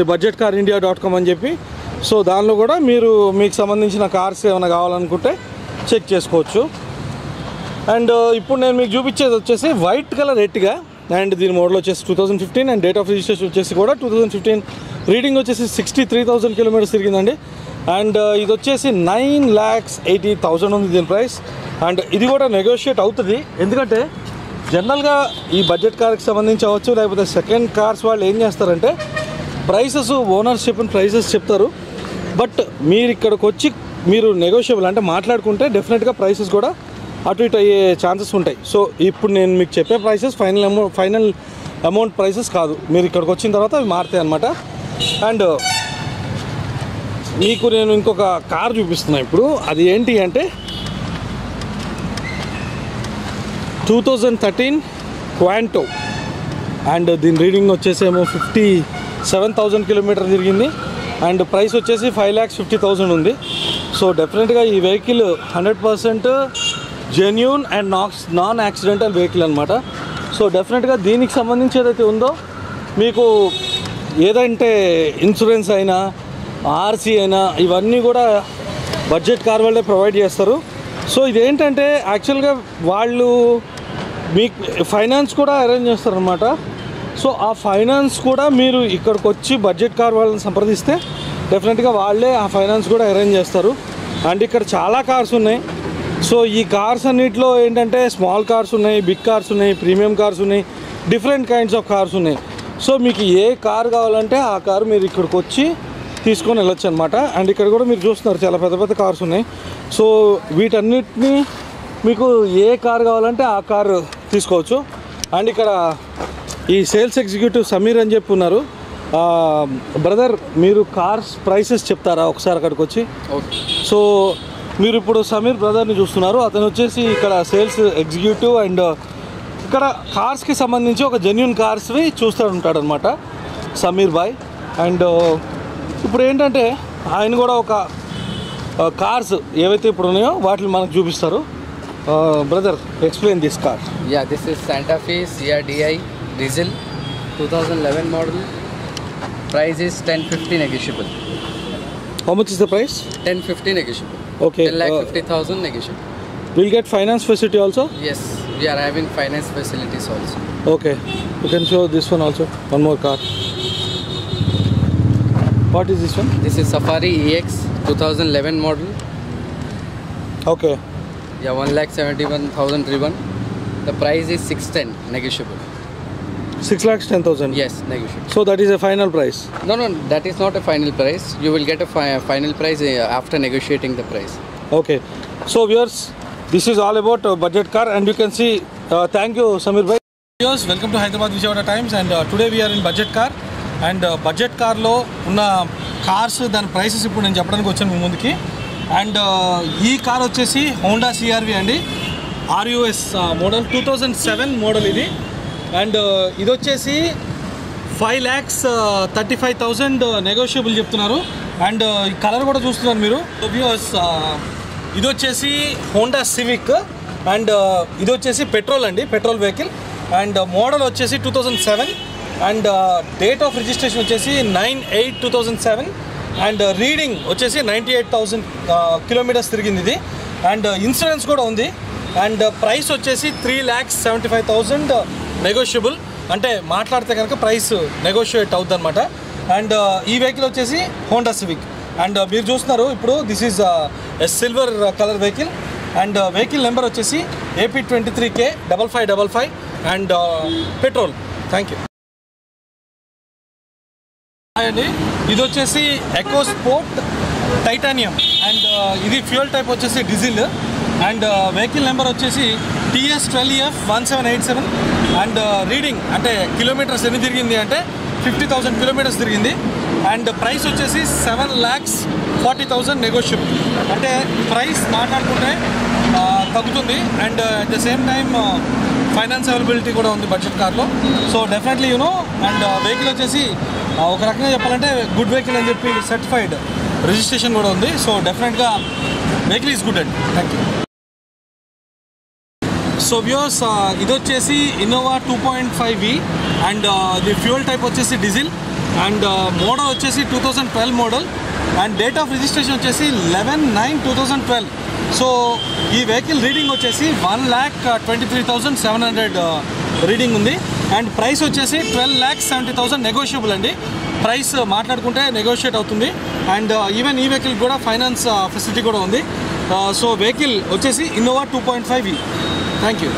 ఉంటుంది. Budget car India dot com అని చెప్పి. సో దానిలో కూడా మీరు మీకు సంబంధించిన కార్స్ ఏమైనా కావాలనుకుంటే చెక్ చేసుకోవచ్చు. అండ్ uh, ఇప్పుడు నేను మీకు చూపించేది వచ్చేసి వైట్ కలర్ రెడ్గా అండ్ దీని మోడల్ వచ్చేసి two thousand fifteen and date of registration వచ్చేసి కూడా టూ థౌసండ్ ఫిఫ్టీన్ రీడింగ్ వచ్చేసి సిక్స్టీ త్రీ థౌసండ్ కిలోమీటర్స్ తిరిగిందండి అండ్ uh, ఇది వచ్చేసి నైన్ ల్యాక్స్ ఎయిటీ థౌసండ్ ఉంది దీని ప్రైస్ అండ్ ఇది కూడా నెగోషియేట్ అవుతుంది. ఎందుకంటే జనరల్గా ఈ బడ్జెట్ కార్కి సంబంధించి అవ్వచ్చు లేకపోతే సెకండ్ కార్స్ వాళ్ళు ఏం చేస్తారంటే ప్రైసెస్ ఓనర్షిప్ ప్రైసెస్ చెప్తారు. బట్ మీరు ఇక్కడికి వచ్చి మీరు నెగోషియబుల్ అంటే మాట్లాడుకుంటే డెఫినెట్గా ప్రైసెస్ కూడా అటు ఇటు అయ్యే ఛాన్సెస్ ఉంటాయి. సో ఇప్పుడు నేను మీకు చెప్పే prices final amount final amount prices కాదు. మీరు ఇక్కడికి వచ్చిన తర్వాత అవి మారుతాయి అనమాట అండ్ మీకు నేను ఇంకొక కార్ చూపిస్తున్నా ఇప్పుడు. అది ఏంటి అంటే టూ థౌజండ్ థర్టీన్ క్వాంటో అండ్ దీని రీడింగ్ వచ్చేసేమో ఫిఫ్టీ సెవెన్ థౌజండ్ కిలోమీటర్ తిరిగింది. అండ్ ప్రైస్ వచ్చేసి ఫైవ్ ల్యాక్స్ ఫిఫ్టీ థౌజండ్ ఉంది. సో డెఫినెట్గా ఈ vehicle hundred percent genuine and నాక్స్ non accidental vehicle అనమాట సో డెఫినెట్గా దీనికి సంబంధించి ఏదైతే ఉందో మీకు ఏదంటే ఇన్సూరెన్స్ అయినా ఆర్సీ అయినా ఇవన్నీ కూడా బడ్జెట్ కార్ వాళ్ళే ప్రొవైడ్ చేస్తారు. సో ఇదేంటంటే యాక్చువల్గా వాళ్ళు మీకు ఫైనాన్స్ కూడా అరేంజ్ చేస్తారనమాట సో ఆ ఫైనాన్స్ కూడా మీరు ఇక్కడికి వచ్చి బడ్జెట్ కార్ వాళ్ళని సంప్రదిస్తే డెఫినెట్గా వాళ్ళే ఆ ఫైనాన్స్ కూడా అరేంజ్ చేస్తారు. అండ్ ఇక్కడ చాలా కార్స్ ఉన్నాయి. సో ఈ కార్స్ అన్నిటిలో ఏంటంటే స్మాల్ కార్స్ ఉన్నాయి బిగ్ కార్స్ ఉన్నాయి ప్రీమియం కార్స్ ఉన్నాయి డిఫరెంట్ కైండ్స్ ఆఫ్ కార్స్ ఉన్నాయి. సో మీకు ఏ కార్ కావాలంటే ఆ కారు మీరు ఇక్కడికి వచ్చి తీసుకొని వెళ్ళొచ్చు అనమాట అండ్ ఇక్కడ కూడా మీరు చూస్తున్నారు చాలా పెద్ద పెద్ద కార్స్ ఉన్నాయి. సో వీటన్నిటిని మీకు ఏ కార్ కావాలంటే ఆ కారు తీసుకోవచ్చు. అండ్ ఇక్కడ ఈ సేల్స్ ఎగ్జిక్యూటివ్ సమీర్ అని చెప్పి ఉన్నారు. బ్రదర్ మీరు కార్స్ ప్రైసెస్ చెప్తారా? ఒకసారి అక్కడికి వచ్చి. సో మీరు ఇప్పుడు సమీర్ బ్రదర్ని చూస్తున్నారు. అతను వచ్చేసి ఇక్కడ సేల్స్ ఎగ్జిక్యూటివ్ అండ్ ఇక్కడ కార్స్కి సంబంధించి ఒక జెన్యున్ కార్స్వి చూస్తూ ఉంటాడనమాట సమీర్ బాయ్. అండ్ ఇప్పుడు ఏంటంటే ఆయన కూడా ఒక కార్స్ ఏవైతే ఇప్పుడు ఉన్నాయో వాటిని మనకు చూపిస్తారు. Brother explain this car. this is Santa Fe CRDI diesel 2011 model. Price is 1050 negotiable. How much is the price? 1050 negotiable. Okay 10 lakh uh, 50000 negotiable. we'll get finance facility also? Yes we are having finance facilities also. Okay you can show this one also one more car. What is this one? This is safari ex 2011 model. Okay. Yeah 1 lakh 71000 driven the price is 610 negotiable. Six lakhs ten thousand Yes, negotiable. So that is a final price No, no, that is not a final price. You will get a fi- final price uh, after negotiating the price. Okay so viewers this is all about budget car and you can see thank you Sameer bhai viewers welcome to Hyderabad Vijayawada times and today we're in budget car and budget car ఉన్న cars దాని prices ఇప్పుడు నేను చెప్పడానికి వచ్చాను మీ ముందుకి. And ఈ car వచ్చేసి Honda CRV అండి. RUS model two thousand seven model ఇది. అండ్ ఇది వచ్చేసి five lakhs thirty five thousand negotiable చెప్తున్నారు. అండ్ ఈ కలర్ కూడా చూస్తున్నారు మీరు. వ్యూవర్స్ ఇది వచ్చేసి హోండా సివిక్ అండ్ ఇది వచ్చేసి పెట్రోల్ అండి పెట్రోల్ వెహికల్. అండ్ మోడల్ వచ్చేసి two thousand seven. And date of registration వచ్చేసి nine eight two thousand seven. And reading వచ్చేసి నైంటీ ఎయిట్ థౌజండ్ కిలోమీటర్స్ తిరిగింది ఇది. అండ్ ఇన్సూరెన్స్ కూడా ఉంది. అండ్ ప్రైస్ వచ్చేసి three lakhs seventy five thousand negotiable అంటే మాట్లాడితే కనుక ప్రైస్ నెగోషియేట్ అవుతుంది అనమాట అండ్ ఈ వెహికల్ వచ్చేసి హోండా సివిక్ అండ్ మీరు చూస్తున్నారు ఇప్పుడు this is silver colour vehicle and vehicle number వచ్చేసి AP twenty three K double five double five and petrol thank you అండి. ఇది వచ్చేసి ఎకో స్పోర్ట్ టైటానియం అండ్ ఇది ఫ్యూయల్ టైప్ వచ్చేసి డీజిల్ అండ్ వెహికల్ నెంబర్ వచ్చేసి TS twelve F one seven eight seven and uh, reading అంటే kilometres ఎన్ని తిరిగింది అంటే ఫిఫ్టీ థౌసండ్ కిలోమీటర్స్ తిరిగింది. అండ్ ప్రైస్ వచ్చేసి seven lakhs forty thousand negotiable అంటే ప్రైస్ మాట్లాడుకుంటే uh, తగ్గుతుంది. And at the same time finance availability కూడా ఉంది బడ్జెట్ కార్లో. So definitely you know and uh, vehicle వచ్చేసి ఒక రకంగా చెప్పాలంటే గుడ్ వెహికల్ అని చెప్పి సర్టిఫైడ్ రిజిస్ట్రేషన్ కూడా ఉంది. సో డెఫినెట్గా వెహికల్ ఈజ్ గుడ్ అండి. థ్యాంక్ యూ సో వ్యూస్ ఇది వచ్చేసి Innova two point five V and the fuel type వచ్చేసి డీజిల్ అండ్ మోడల్ వచ్చేసి two thousand twelve model and date of registration వచ్చేసి eleven nine two thousand twelve so ఈ vehicle reading వచ్చేసి one lakh twenty three thousand seven hundred reading ఉంది and price వచ్చేసి twelve lakhs seventy thousand negotiable అండి. Price మాట్లాడుకుంటే negotiate అవుతుంది and even ఈ vehicle కూడా ఫైనాన్స్ ఫెసిలిటీ కూడా ఉంది. సో వెహికల్ వచ్చేసి Innova two point five thank you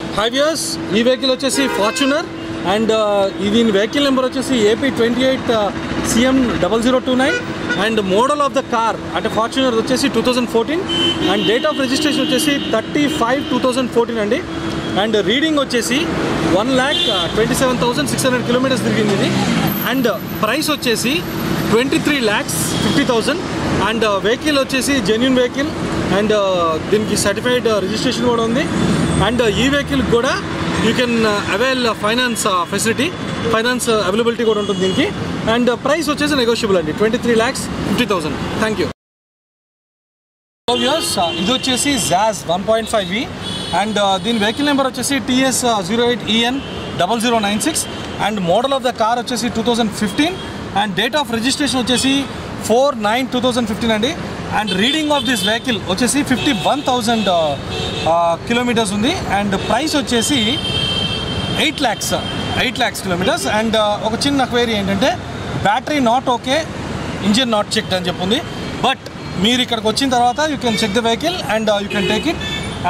hi years ఈ వెహికల్ వచ్చేసి ఫార్చునర్ అండ్ దీని వెహికల్ నెంబర్ వచ్చేసి AP twenty eight CM double zero two nine and model of the car అంటే Fortuner వచ్చేసి two thousand fourteen and date of registration వచ్చేసి thirty five two thousand fourteen అండి. And reading వచ్చేసి one lakh twenty seven thousand six hundred kilometres తిరిగింది ఇది. And price వచ్చేసి twenty three lakhs fifty thousand and vehicle వచ్చేసి genuine vehicle and uh, దీనికి certified registration uh, కూడా ఉంది. And uh, ఈ వెహికల్ కూడా you can avail finance facility finance availability కూడా ఉంటుంది దీనికి. అండ్ ప్రైస్ వచ్చేసి నెగోషియబుల్ అండి. Twenty three lakhs fifty thousand thank you years ఇది వచ్చేసి Jazz one point five V and దీని వెహికల్ నెంబర్ వచ్చేసి TS zero eight EN double zero nine six and model of the car వచ్చేసి two thousand fifteen and date of registration వచ్చేసి four nine two thousand fifteen అండి. And reading of this vehicle వచ్చేసి fifty one thousand kilometres ఉంది. And price వచ్చేసి eight lakhs eight lakhs kilometres. And ఒక చిన్న query ఏంటంటే battery not okay engine not checked అని చెప్పింది బట్ మీరు ఇక్కడికి వచ్చిన తర్వాత you can check the vehicle and you can take it.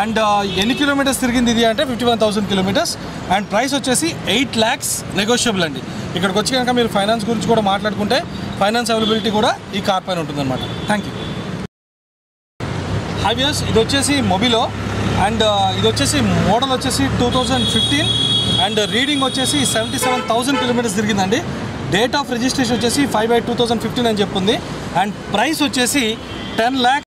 And ఎన్ని కిలోమీటర్స్ తిరిగింది ఇది అంటే fifty one thousand kilometres. And price వచ్చేసి ఎయిట్ ల్యాక్స్ నెగోషియబుల్ అండి. ఇక్కడికి వచ్చి కనుక మీరు ఫైనాన్స్ గురించి కూడా మాట్లాడుకుంటే ఫైనాన్స్ అవైలబిలిటీ కూడా ఈ కార్ పైన ఉంటుందన్నమాట. థ్యాంక్ యూ హైవియర్స్ ఇది వచ్చేసి మొబిలో అండ్ uh, ఇది వచ్చేసి మోడల్ వచ్చేసి two thousand fifteen and reading వచ్చేసి సెవెంటీ సెవెన్ థౌసండ్ కిలోమీటర్స్ తిరిగిందండి. డేట్ ఆఫ్ రిజిస్ట్రేషన్ వచ్చేసి five by two thousand fifteen అని చెప్పింది. అండ్ ప్రైస్ వచ్చేసి టెన్ ల్యాక్